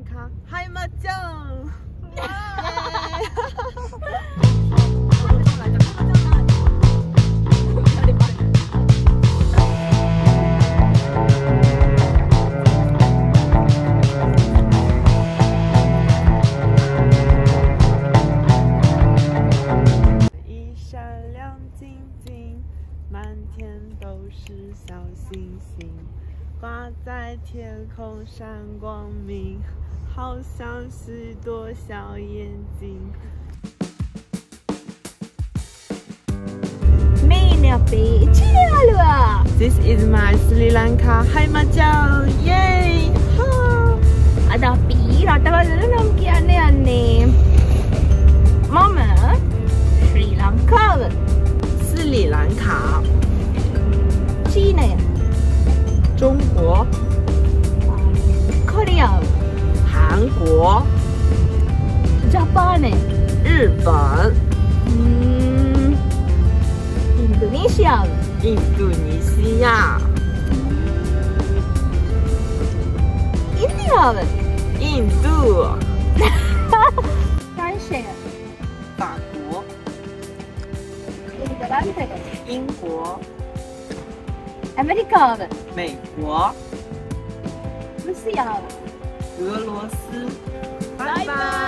兰卡海麻将。一闪亮晶晶，满天都是小星星，挂在天空闪光明，好像是朵小眼睛。Me n a b c h e l This is my Sri Lanka Hai m a j a Yay! Ha! Ada pi, rata rata nak kian ni ane. ane. 国，Korea，韩国，Japan，日本，Indonesia，印度尼西亚，India，印度感谢法国英国。America 的美国，Russia 俄罗斯，拜拜。